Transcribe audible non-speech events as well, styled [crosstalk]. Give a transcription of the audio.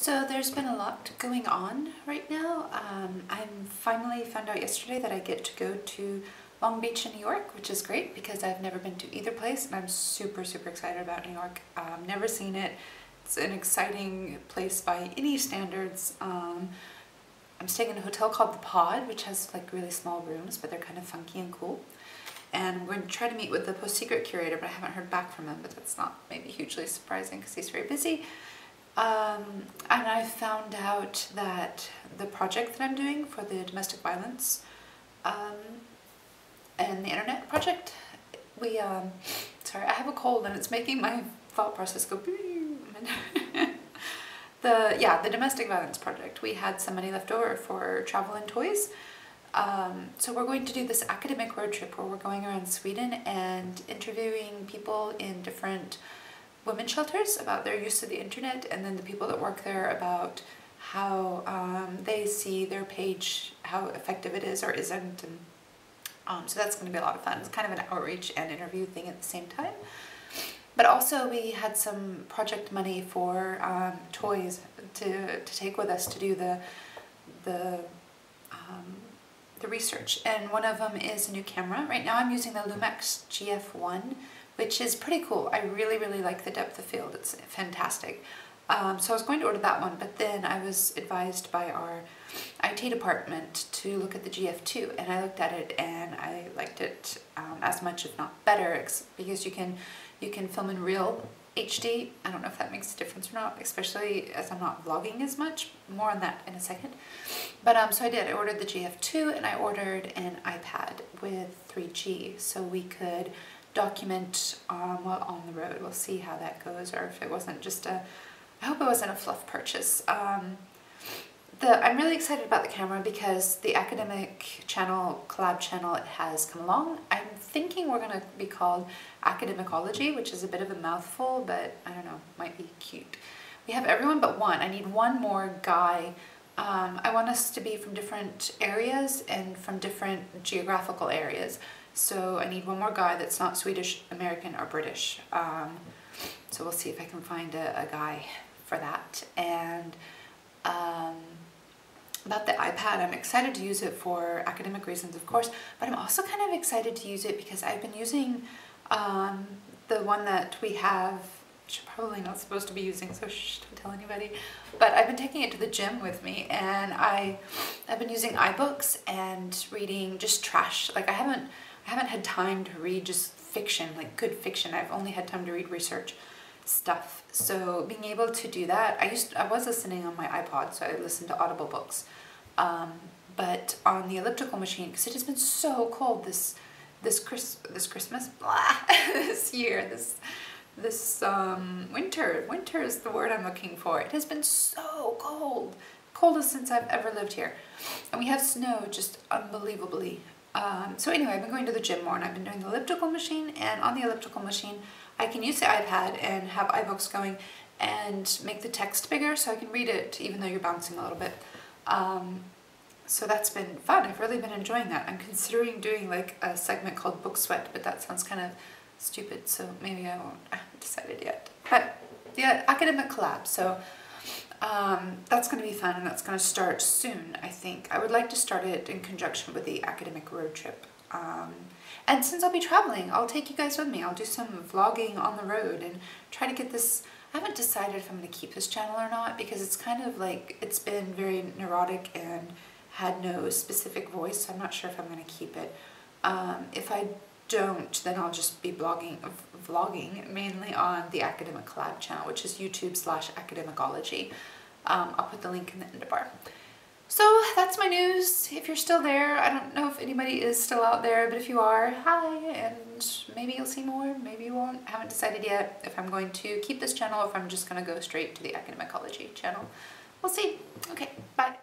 So there's been a lot going on right now. Um, I finally found out yesterday that I get to go to Long Beach in New York, which is great because I've never been to either place and I'm super, super excited about New York. Um, never seen it. It's an exciting place by any standards. Um, I'm staying in a hotel called The Pod, which has like really small rooms, but they're kind of funky and cool. And we're going to try to meet with the Post Secret curator, but I haven't heard back from him, but that's not maybe hugely surprising because he's very busy. Um, and I found out that the project that I'm doing for the domestic violence um, and the internet project, we, um, sorry, I have a cold and it's making my thought process go [laughs] the, yeah, the domestic violence project, we had some money left over for travel and toys. Um, so we're going to do this academic road trip where we're going around Sweden and interviewing people in different women's shelters about their use of the internet and then the people that work there about how um, they see their page, how effective it is or isn't. And um, so that's going to be a lot of fun. It's kind of an outreach and interview thing at the same time. But also we had some project money for um, toys to, to take with us to do the, the, um, the research. And one of them is a new camera. Right now I'm using the Lumix GF1 which is pretty cool. I really, really like the depth of field. It's fantastic. Um, so I was going to order that one, but then I was advised by our IT department to look at the GF2, and I looked at it and I liked it um, as much, if not better, because you can you can film in real HD. I don't know if that makes a difference or not, especially as I'm not vlogging as much. More on that in a second. But um, so I did. I ordered the GF2 and I ordered an iPad with 3G, so we could document um, while on the road. We'll see how that goes or if it wasn't just a, I hope it wasn't a fluff purchase. Um, the, I'm really excited about the camera because the academic channel, collab channel, it has come along. I'm thinking we're going to be called Academicology, which is a bit of a mouthful, but I don't know, might be cute. We have everyone but one. I need one more guy. Um, I want us to be from different areas and from different geographical areas. So I need one more guy that's not Swedish, American, or British. Um, so we'll see if I can find a, a guy for that. And um, about the iPad, I'm excited to use it for academic reasons, of course, but I'm also kind of excited to use it because I've been using um, the one that we have, which I'm probably not supposed to be using, so shh, don't tell anybody, but I've been taking it to the gym with me and I, I've been using iBooks and reading just trash. Like I haven't, I haven't had time to read just fiction, like good fiction. I've only had time to read research stuff. So being able to do that, I used I was listening on my iPod, so I listened to Audible books. Um, but on the elliptical machine, because it has been so cold this this Chris this Christmas, blah, [laughs] this year, this this um, winter. Winter is the word I'm looking for. It has been so cold, coldest since I've ever lived here, and we have snow just unbelievably um, so anyway, I've been going to the gym more and I've been doing the elliptical machine and on the elliptical machine I can use the iPad and have iBooks going and make the text bigger so I can read it even though you're bouncing a little bit. Um, so that's been fun. I've really been enjoying that. I'm considering doing like a segment called Book Sweat, but that sounds kind of stupid, so maybe I won't. I haven't decided yet. But yeah, academic collab. So um, that's going to be fun and that's going to start soon, I think. I would like to start it in conjunction with the academic road trip. Um, and since I'll be traveling, I'll take you guys with me. I'll do some vlogging on the road and try to get this... I haven't decided if I'm going to keep this channel or not because it's kind of like, it's been very neurotic and had no specific voice, so I'm not sure if I'm going to keep it. Um, if I don't, then I'll just be blogging, vlogging mainly on the Academic Collab channel, which is YouTube slash academicology. Um, I'll put the link in the end bar. So that's my news. If you're still there, I don't know if anybody is still out there, but if you are, hi, and maybe you'll see more, maybe you won't. I haven't decided yet if I'm going to keep this channel or if I'm just going to go straight to the academicology channel. We'll see. Okay, bye.